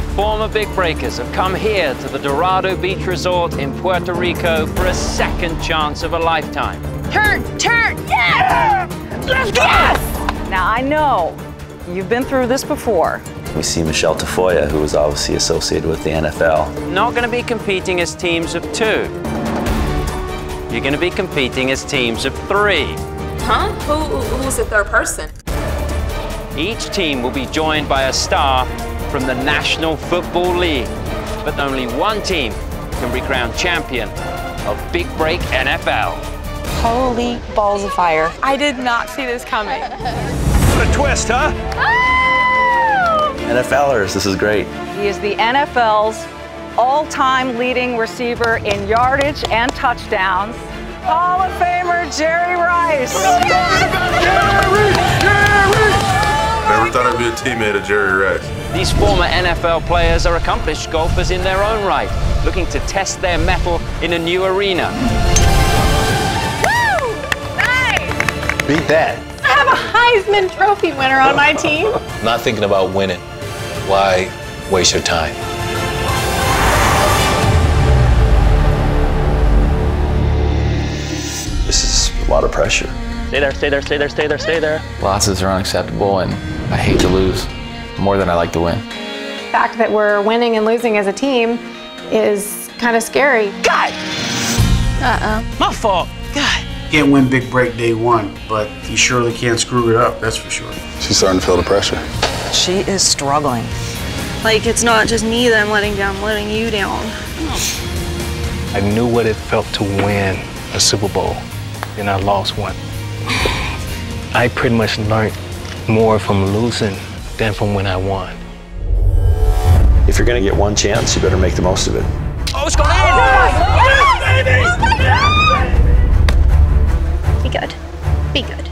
12 former big breakers have come here to the Dorado Beach Resort in Puerto Rico for a second chance of a lifetime. Turn, turn, yes! Let's go! Yes! Now, I know you've been through this before. We see Michelle Tafoya, who is obviously associated with the NFL. Not going to be competing as teams of two. You're going to be competing as teams of three. Huh? Who, who's the third person? Each team will be joined by a star from the National Football League. But only one team can be crowned champion of Big Break NFL. Holy balls of fire. I did not see this coming. What a twist, huh? Ah! NFLers, this is great. He is the NFL's all-time leading receiver in yardage and touchdowns. Hall of Famer Jerry Rice. Jerry! Never be a teammate of Jerry Rice. These former NFL players are accomplished golfers in their own right, looking to test their mettle in a new arena. Woo! Nice! Beat that. I have a Heisman Trophy winner on my team. Not thinking about winning. Why waste your time? This is a lot of pressure. Stay there, stay there, stay there, stay there, stay there. Losses are unacceptable, and I hate to lose more than I like to win. The fact that we're winning and losing as a team is kind of scary. God! Uh-oh. My fault. God. Can't win big break day one, but you surely can't screw it up, that's for sure. She's starting to feel the pressure. She is struggling. Like, it's not just me that I'm letting down, I'm letting you down. I knew what it felt to win a Super Bowl, and I lost one. I pretty much learned more from losing than from when I won. If you're going to get one chance, you better make the most of it. Oh, it's gone in! Yes, baby! Oh Be good. Be good.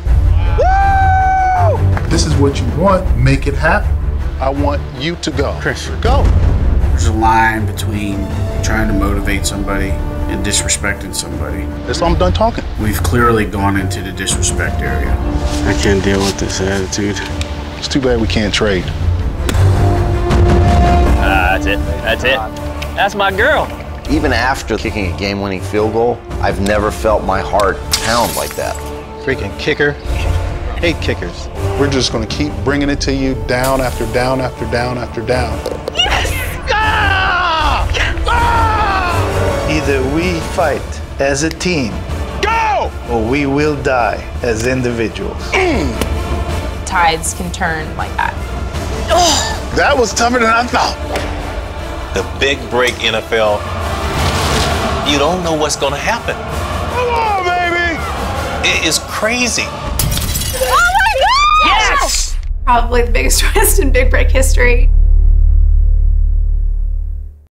This is what you want, make it happen. I want you to go. Chris, Go. there's a line between trying to motivate somebody and disrespecting somebody. That's all I'm done talking. We've clearly gone into the disrespect area. I can't deal with this attitude. It's too bad we can't trade. Ah, that's it. That's it. That's my girl. Even after kicking a game winning field goal, I've never felt my heart pound like that. Freaking kicker. Hate kickers. We're just going to keep bringing it to you down after down after down after down. Either we fight as a team, Go! or we will die as individuals. Tides can turn like that. Oh, That was tougher than I thought. The big break NFL, you don't know what's going to happen. Come on, baby. It is crazy. Oh my God! Yes! Probably the biggest twist in Big Break history.